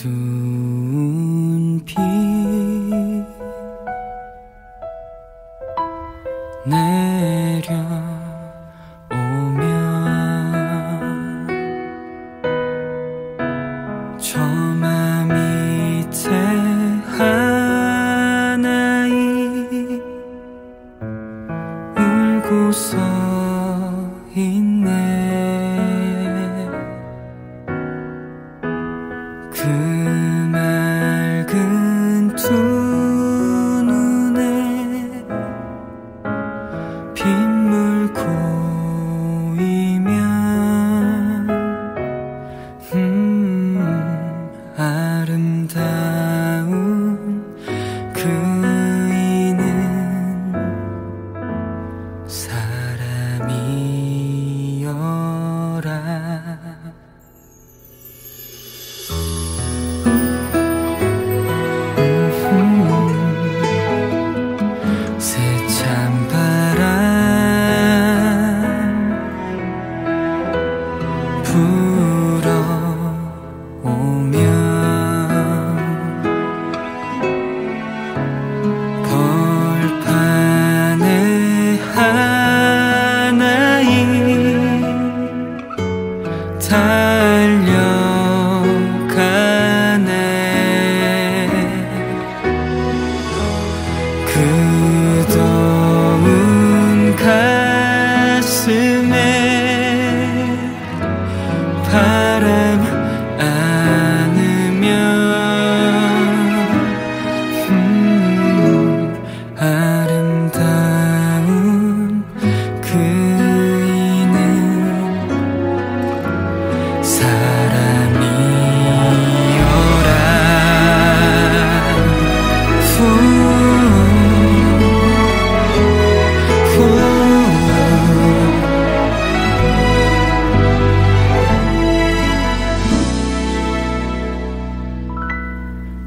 어두운 빛 내려오면 저마 밑에 하나이 울고서 있는 可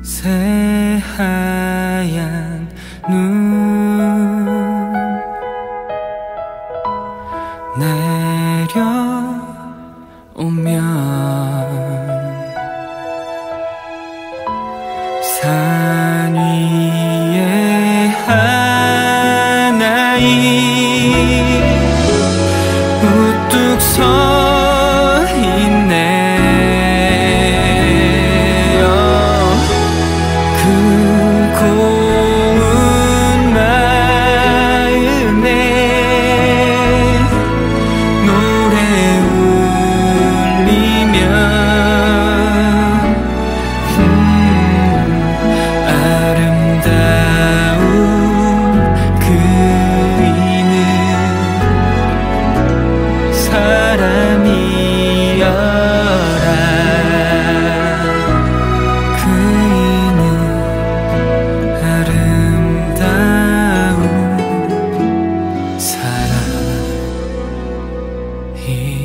새하얀 눈 내려오면 산 위에 하나이 우뚝 서 cool here.